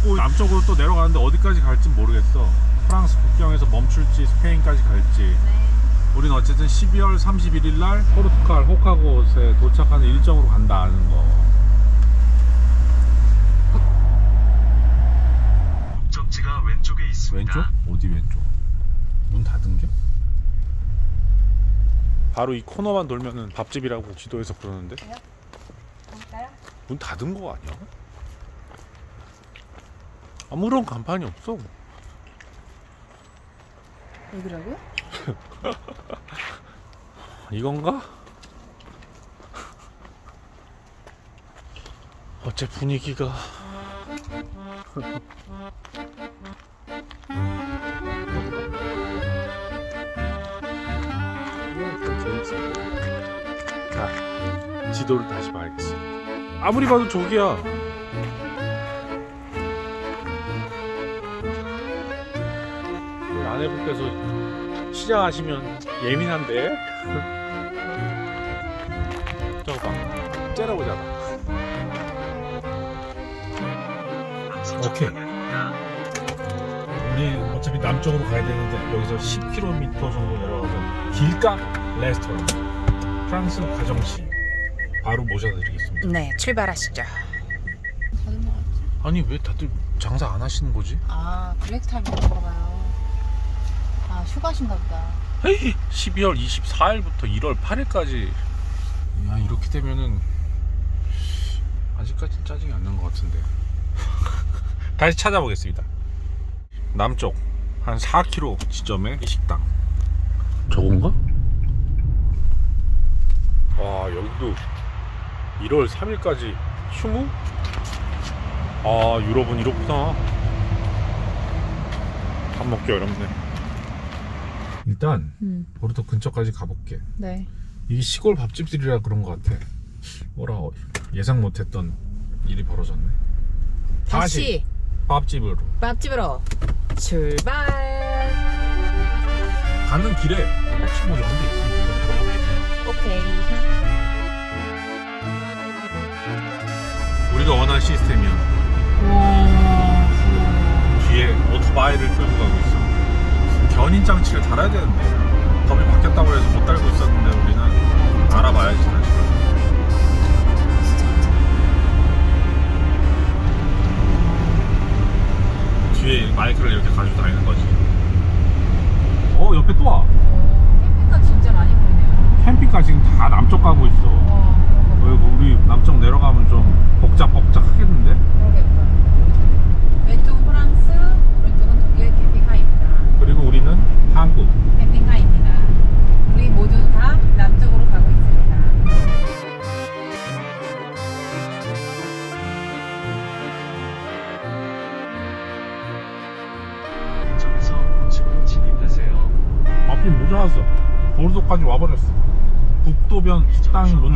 먹고 남쪽으로 또 내려가는데 어디까지 갈지 모르겠어. 프랑스 국경에서 멈출지 스페인까지 갈지. 네. 우린 어쨌든 12월 31일 날 포르투갈 호카고스에 도착하는 일정으로 간다는 거. 목적지가 왼쪽에 있습니다. 왼쪽? 어디 왼쪽? 문 닫은 게? 바로 이 코너만 돌면은 밥집이라고 지도에서 그러는데 갈까요? 문 닫은 거 아니야? 아무런 간판이 없어. 여기라고요? 이건가? 어째 분위기가 자 지도를 다시 봐야겠어 아무리 봐도 저기야 아내분께서 시장하시면 예민한데 저거 봐 째려보자 오케이. 우리 어차피 남쪽으로 가야 되는데 여기서 10km 정도 내려가서 길가 레스토랑 프랑스 가정식 바로 모셔드리겠습니다 네, 출발하시죠. 아니 왜 다들 장사 안 하시는 거지? 아, break time 먹으러 가요. 아, 휴가신가 보다. hey 12월 24일부터 1월 8일까지 야 이렇게 되면은 아직까진 짜증이 안 난 것 같은데 다시 찾아보겠습니다 남쪽 한 4km 지점에 이 식당 저건가? 와 여기도 1월 3일까지 휴무? 아 유럽은 이렇구나 밥 먹기 어렵네 일단 음, 보르토 근처까지 가볼게. 네. 이게 시골 밥집들이라 그런 것 같아. 뭐라 예상 못했던 일이 벌어졌네. 다시 밥집으로 밥집으로 출발. 가는 길에 혹시 뭐 이런 데 있으면. 오케이. 우리가 원하는 시스템이야. 와. 뒤에 오토바이를 끌고 가고 있어. 견인 장치를 달아야 되는데 법이 바뀌었다고 해서 못 달고 있었는데 우리는 알아봐야지 다시. 뒤에 마이크를 이렇게 가지고 다니는 거지.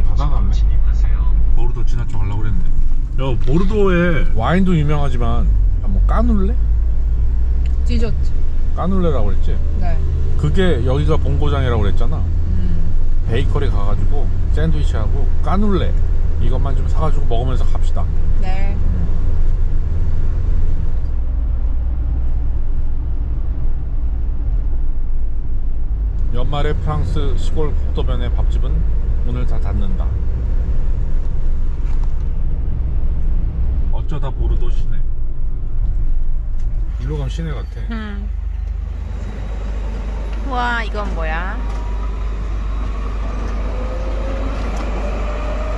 문을. 진입하세요. 보르도 지나쳐 가려고 그랬는데. 야, 보르도에 와인도 유명하지만, 아, 뭐, 까눌레? 디저트. 까눌레라고 그랬지? 네. 그게 여기가 본고장이라고 그랬잖아. 음. 베이커리 가가지고 샌드위치하고 까눌레 이것만 좀 사가지고 먹으면서 갑시다. 네. 연말에 프랑스 시골 국도변의 밥집은 문을 다 닫는다. 어쩌다 보르도 시내. 일로 가면 시내 같아. 음. 와, 이건 뭐야?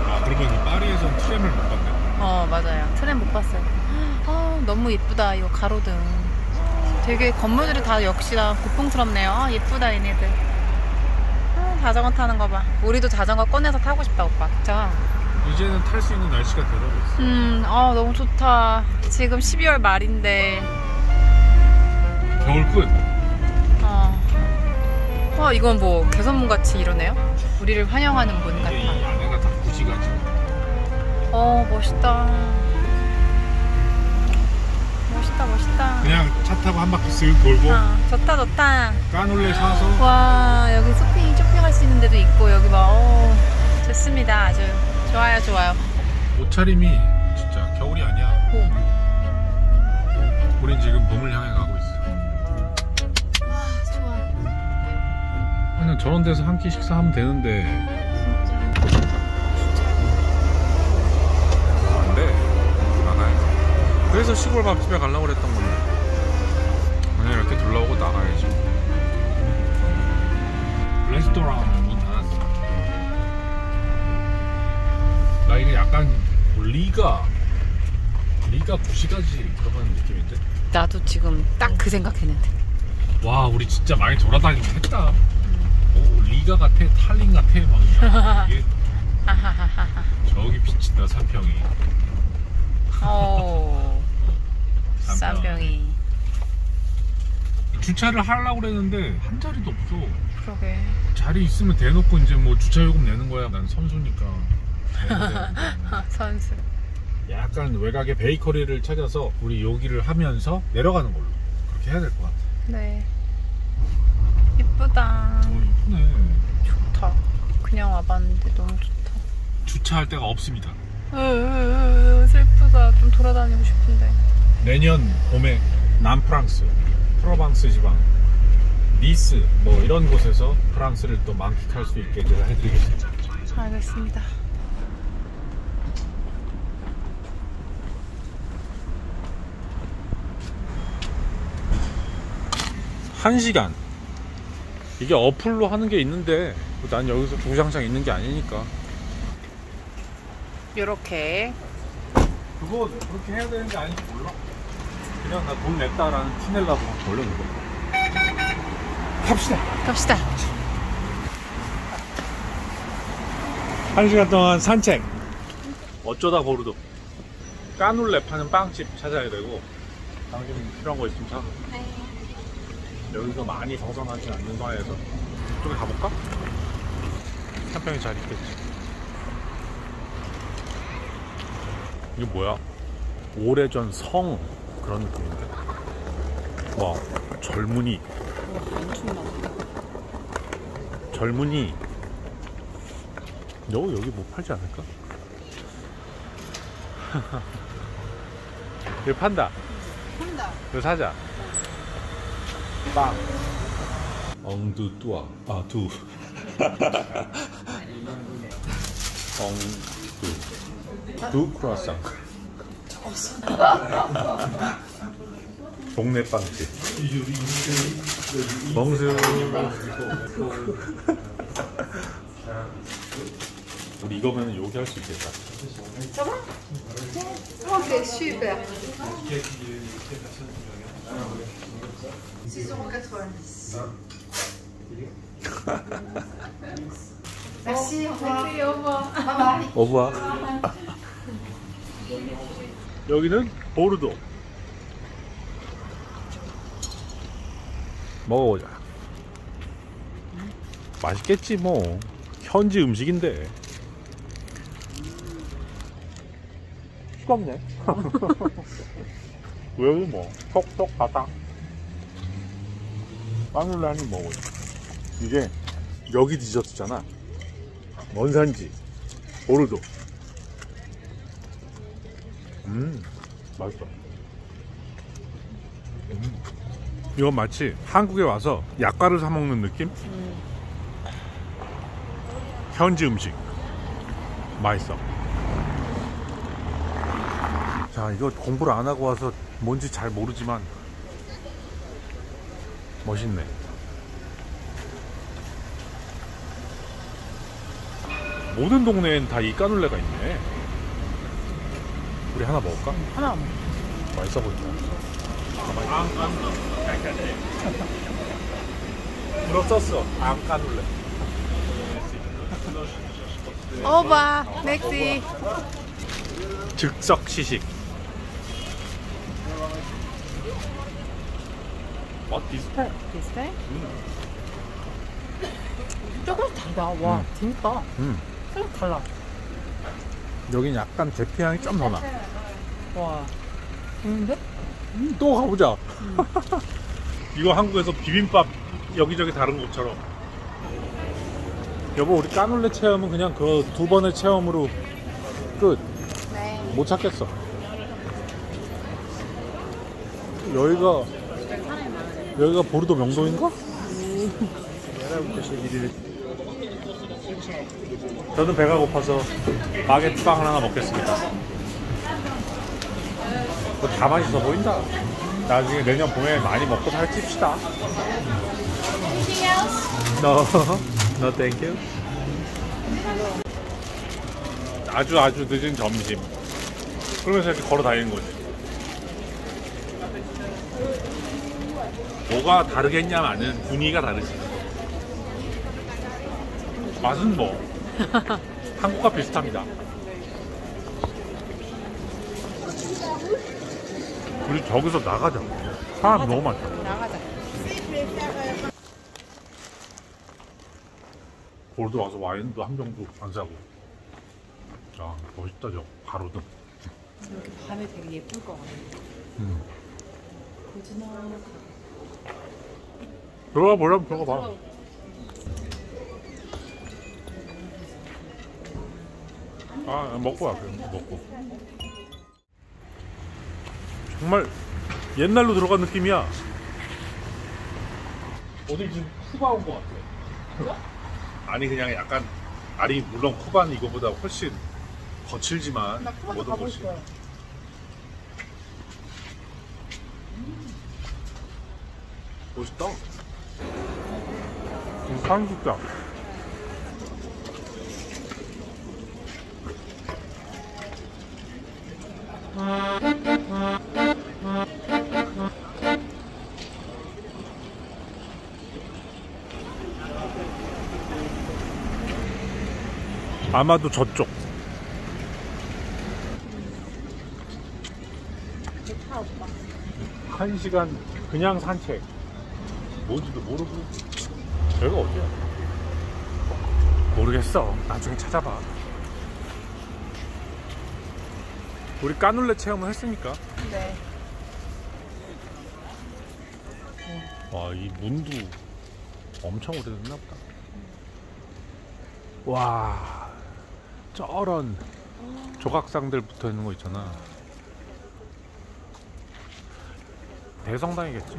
아 그러고 보니 파리에선 트램을 못 봤네. 어, 맞아요. 트램 못 봤어요. 아, 너무 예쁘다. 이거 가로등. 되게 건물들이 다 역시 나 고풍스럽네요. 아, 예쁘다, 얘네들. 아, 자전거 타는 거 봐. 우리도 자전거 꺼내서 타고 싶다, 오빠. 그쵸? 이제는 탈 수 있는 날씨가 되어가고 있어. 음, 아, 너무 좋다. 지금 12월 말인데. 겨울 끝. 어. 와, 이건 뭐, 개선문 같이 이러네요? 우리를 환영하는 문 같아. 안에가 다 구지가지. 어, 멋있다. 멋있다, 멋있다. 그냥 차 타고 한 바퀴 쓱 돌고 아, 좋다, 좋다. 까눌레 사서 와, 여기 쇼핑, 쇼핑할 수 있는 데도 있고, 여기 봐. 어, 좋습니다. 아주. 좋아요, 좋아요. 옷차림이 진짜 겨울이 아니야. 봄. 우린 지금 봄을 향해 가고 있어. 아 좋아. 그냥 저런 데서 한 끼 식사하면 되는데 그래서 시골 밥집에 가려고 그랬던 건데. 그냥 이렇게 둘러보고 나가야지. 레스토랑 문 닫았어. 나 이게 약간 리가 리가 2시까지 들어가는 느낌인데. 나도 지금 딱 그 생각했는데. 와 우리 진짜 많이 돌아다니긴 했다 오 리가 같아 탈린 같아 막 이게. 저기 비친다 산평이 오. 쌈병이. 주차를 하려고 그랬는데 한 자리도 없어 그러게. 자리 있으면 대놓고 이제 뭐 주차 요금 내는 거야 난 선수니까 선수. 약간 외곽에 베이커리를 찾아서 우리 요기를 하면서 내려가는 걸로 그렇게 해야 될 것 같아 네. 이쁘다. 오 이쁘네 좋다. 그냥 와봤는데 너무 좋다. 주차할 데가 없습니다 으으으, 슬프다. 좀 돌아다니고 싶은데. 내년 봄에 남프랑스, 프로방스 지방, 니스 뭐 이런 곳에서 프랑스를 또 만끽할 수 있게 제가 해드리겠습니다. 알겠습니다. 한 시간. 이게 어플로 하는 게 있는데 난 여기서 주구장창 있는 게 아니니까. 요렇게. 그거 그렇게 해야 되는 게 아닌지 몰라. 그냥 나 돈 냈다라는 티 내려고 돌려는 거. 갑시다. 갑시다. 한 시간 동안 산책. 어쩌다 보르도. 까눌레 파는 빵집 찾아야 되고. 당신 필요한 거 있으면 사. 여기서 많이 벗어나지 않는 선에서 이쪽에 가볼까? 한평이 잘 있겠지. 이게 뭐야? 오래전 성 그런 느낌인데. 와 젊은이 젊은이 너 여기 뭐 팔지 않을까? 이거 판다. 한다. 이거 사자. 빵. 엉두 뚜아. 아, 두. 엉두. 두 크로아상. 동네 빵집. 멍스. 우리 이거면 여기 할 수 있겠다. Ok, super. 6,90€. Merci, au revoir. Au revoir. Bye bye. 여기는 보르도. 먹어보자. 맛있겠지 뭐. 현지 음식인데. 수갑네. 왜 여기 뭐 톡톡 바닥 빵을 한입 먹어보자 이게 여기 디저트잖아. 뭔 산지. 보르도 음 맛있어. 음. 이건 마치 한국에 와서 약과를 사 먹는 느낌? 현지 음식. 맛있어. 자 이거 공부를 안 하고 와서 뭔지 잘 모르지만 멋있네. 모든 동네엔 다 이 까눌레가 있네 우리 하나 먹을까? 하나. 맛있어 보인다. 가만히. 물었었어. 안 까눌래. 오바, 맥시. 즉석 시식. 맛 비슷해. 비슷해? 조금씩 다르다. 와, 음. 재밌다. 음. 조금 달라. 여긴 약간 계피향이 좀 더 나. 와. 재밌는데? 음, 또 가보자. 이거 한국에서 비빔밥 여기저기 다른 것처럼. 여보, 우리 까눌레 체험은 그냥 그 두 번의 체험으로 끝. 네. 못 찾겠어. 여기가 여기가 보르도 명동인가? 저는 배가 고파서 바게트 빵 하나 먹겠습니다. 다 맛있어 보인다. 나중에 내년 봄에 많이 먹고 살찝시다. No, no thank you. 아주 아주 늦은 점심. 그러면서 이렇게 걸어 다니는 거지. 뭐가 다르겠냐마는 분위기가 다르지. 맛은 뭐 한국과 비슷합니다. 우리 저기서 나가자. 사람 너무 많다. 나가자. 골드 와서 와인도 한 병도 안 사고. 아 멋있다 저 가로등. 이렇게 밤에 되게 예쁠 것 같아. 음. 고즈넉. 들어가 보려면 들어가 봐. 아 먹고 와 그럼 먹고. 정말 옛날로 들어간 느낌이야. 어디 지금 쿠바 온 것 같아. 아니 그냥 약간 아니 물론 쿠바는 이거보다 훨씬 거칠지만 모든 것이 멋있다. 음, 사람 진짜. 아마도 저쪽. 한 시간 그냥 산책. 뭔지도 모르고. 별거 어디야? 모르겠어. 나중에 찾아봐. 우리 까눌레 체험을 했으니까. 네. 와, 이 문도 엄청 오래됐나 보다. 와, 저런 조각상들 붙어 있는 거 있잖아. 대성당이겠지.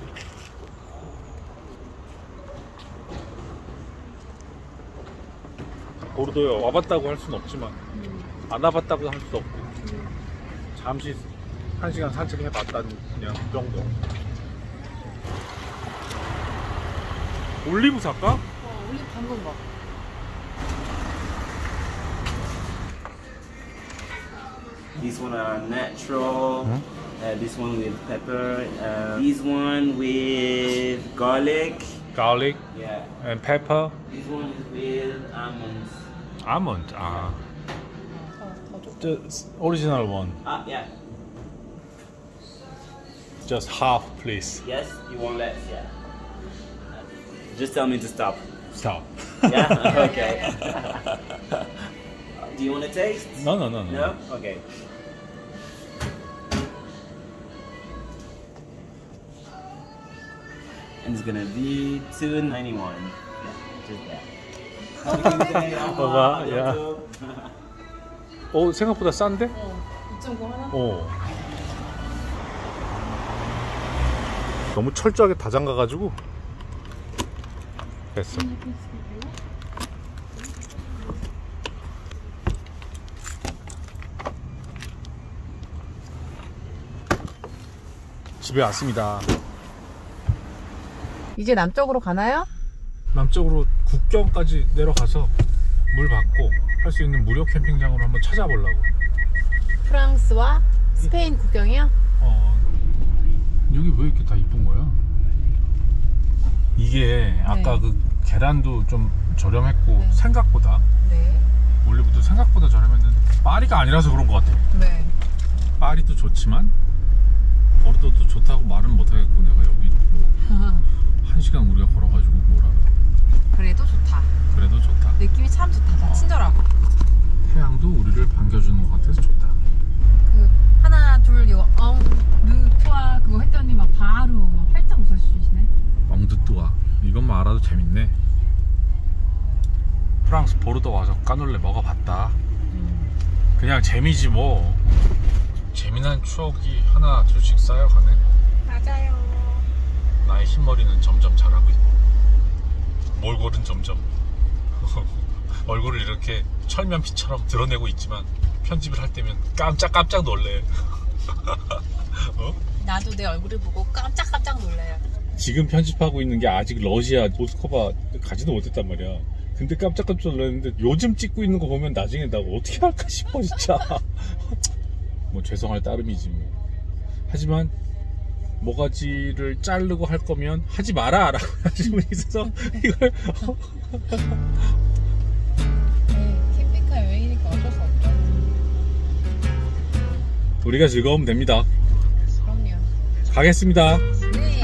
고르도에 와봤다고 할 수는 없지만 안 와봤다고 할 수도 없고 잠시 한 시간 산책해 봤다는 그냥 그 정도. 올리브 살까? 어, 우리 방금 봐. This one are natural. Mhm. Uh, this one with pepper. Uh, this one with garlic. garlic Yeah. and pepper, This one is with almonds. almond. 아, 더 줘. the original one. Ah, yeah. Just half, please. Yes, you want less, yeah. Just tell me to stop. Stop. yeah? Okay. Do you want to taste? No, no, no, no. No? Okay. And it's gonna be 291. Yeah, just that. yeah. 어, 생각보다 싼데? 어, 2.9 하나? 어. 너무 철저하게 다 잠가가지고 됐어. 집에 왔습니다. 이제 남쪽으로 가나요? 남쪽으로 국경까지 내려가서 물 받고 할 수 있는 무료 캠핑장으로 한번 찾아보려고. 프랑스와 스페인 국경이요? 어, 여기 왜 이렇게 다 이쁜 거야? 이게 아까 그 계란도 좀 저렴했고 네. 생각보다 네. 올리브도 생각보다 저렴했는데 파리가 아니라서 그런 것 같아. 네. 파리도 좋지만 보르도도 좋다고 말은 못 하겠고 내가 여기 뭐 한 시간 우리가 걸어가지고 뭐라 그래도 좋다. 그래도 좋다. 느낌이 참 좋다. 다 친절하고. 태양도 우리를 반겨주는 것 같아서 좋다. 그 하나 둘요 엉, 르, 투아 그거 했더니 막 바로 막 활짝 웃어주시네. 엉드뚜아 이것만 알아도 재밌네. 프랑스 보르도 와서 까놀레 먹어봤다. 그냥 재미지 뭐. 재미난 추억이 하나 둘씩 쌓여가네. 맞아요. 나의 흰머리는 점점 자라고 있고 몰골은 점점 얼굴을 이렇게 철면피처럼 드러내고 있지만 편집을 할 때면 깜짝깜짝 놀래 어? 나도 내 얼굴을 보고 깜짝깜짝 놀래요. 지금 편집하고 있는 게 아직 러시아 모스크바 가지도 못했단 말이야 근데 깜짝깜짝 놀랐는데 요즘 찍고 있는 거 보면 나중에 나 어떻게 할까 싶어 진짜 뭐 죄송할 따름이지 뭐 하지만 모가지를 자르고 할 거면 하지 마라 라고 하시는 분이 있어서 이걸 네, 티피카 여행이니까 어쩔 수 없죠. 우리가 즐거우면 됩니다 그럼요. 가겠습니다 네,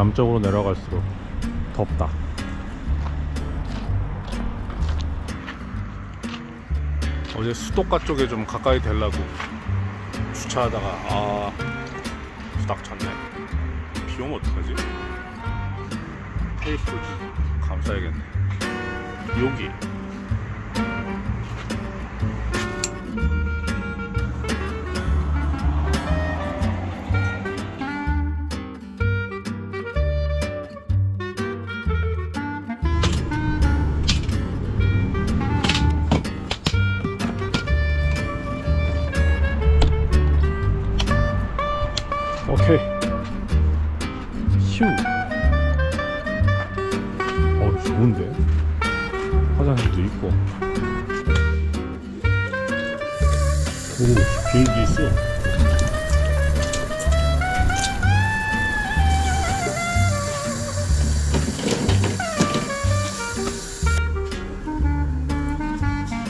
남쪽으로 내려갈수록 덥다. 어제 수도가 쪽에 좀 가까이 되려고 주차하다가 아 수닥 쳤네. 비 오면 어떡하지? 좀 감싸야겠네. 여기 휴어 좋은데? 화장실도 있고. 오 비행기 있어.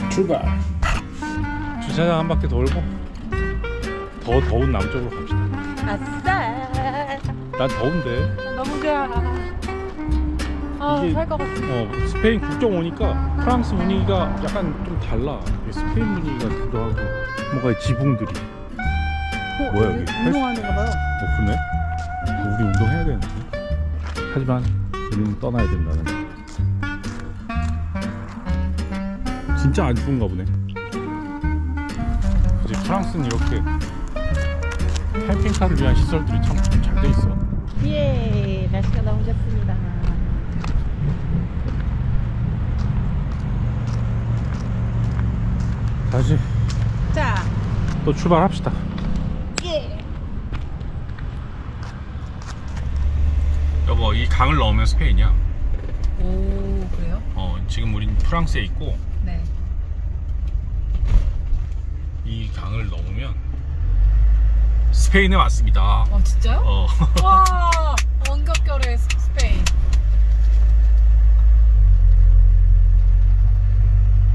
출발. 주차장 한 바퀴 돌고 더 더운 남쪽으로 갑시다. 아싸. 난 더운데 너무 좋아. 아, 이게- 살 것 같아. 어, 스페인 국경 오니까 프랑스 분위기가 약간 좀 달라 스페인 분위기 같기도 하고 뭔가 이 지붕들이 뭐야, 여기? 운동하는 데가 봐요. 어 그러네 우리 운동해야 되는데 하지만 우리는 떠나야 된다는 거. 진짜 안 추운가 보네 그지 프랑스는 이렇게 캠핑카를 위한 시설들이 참잘 돼 있어 예, 날씨가 너무 좋습니다. 다시 자, 또 출발합시다 예. 여보 이 강을 넘으면 스페인이야 오, 그래요? 어 지금 우린 프랑스에 있고 네. 이 강을 넘으면 스페인에 왔습니다. 아 진짜요? 어. 와 원격결에 스페인.